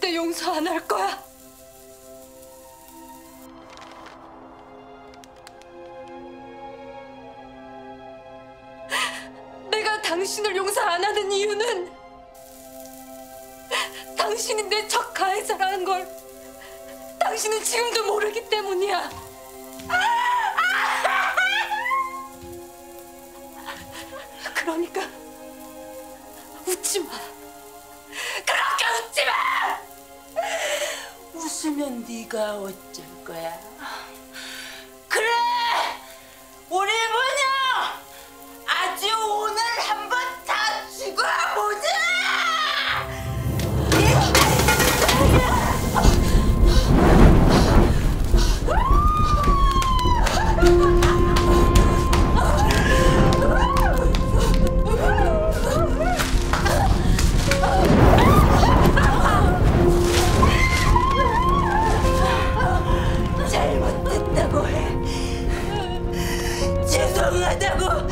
절대 용서 안 할 거야. 내가 당신을 용서 안 하는 이유는 당신이 내적 가해자라는 걸 당신은 지금도 모르기 때문이야. 그러니까 웃지 마. 웃으면 네가 어쩔 거야? 된다고!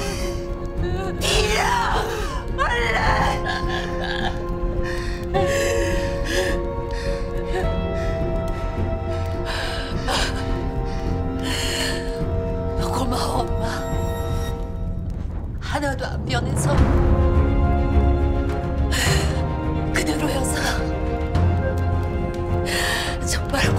일어! 얼른! 고마워, 엄마. 하나도 안 변해서 그대로여서 정말